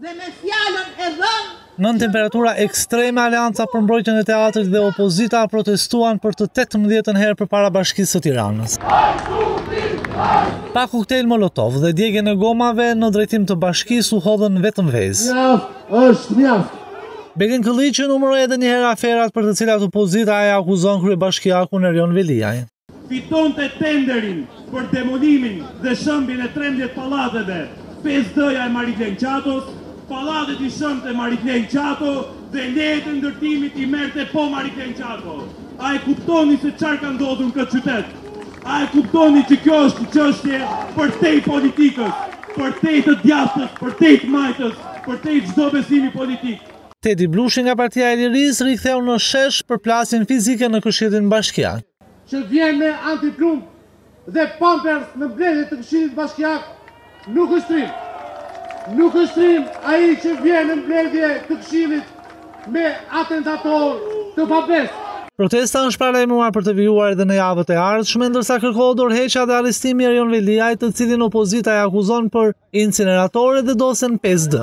Dhe me fjalën e dhënë Nën temperatura ekstreme, Aleanca për Mbrojtjen e Teatrit dhe opozita protestuan për të 18-ën herë përpara Bashkisë së Tiranës. Pa koktejl Molotov dhe djegien e gomave në drejtim të Bashkisë u hodhën vetëm vezë. Është mjaft. Belind Këlliçi numëroi edhe një herë aferat për të cilat opozita e akuzon kryebashkiakun Erion Veliaj. fitonte tenderin për demolimin dhe shembjen e trembëdhjetë pallateve pesë D-ja e Mariklen Qatos, pallatet i shembte Mariklen Qato dhe lejet e ndërtimit i merrte po Mariklen Qato. A e kuptoni se çfarë ka ndodhur në këtë qytet? A e kuptoni që kjo është çështje përtej politikës, përtej të djathtës, përtej të majtës, përtej çdo besimi politik? Tedi Blushi nga Partia e Lirisë riktheu në shesh përplasjen fizike në Këshillin Bashkiak. që vjen me antiplumb dhe pampers në mbledhje të Këshillit Bashkiak nuk është trim. Nuk është trim ai që vjen në mbledhje të Këshillit me atentatorë të pabesë. Protesta është paralajmëruar për të vijuar edhe në javët e ardhshme, ndërsa kërkohet dorëheqja dhe arrestimi i Erion Veliajt, të cilin opozita e akuzon për inceneratorët dhe dosjen pesë D.